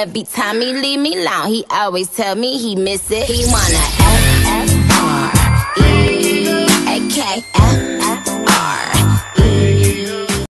Every time he leave me alone, he always tell me he miss it. He wanna F F R E A K F.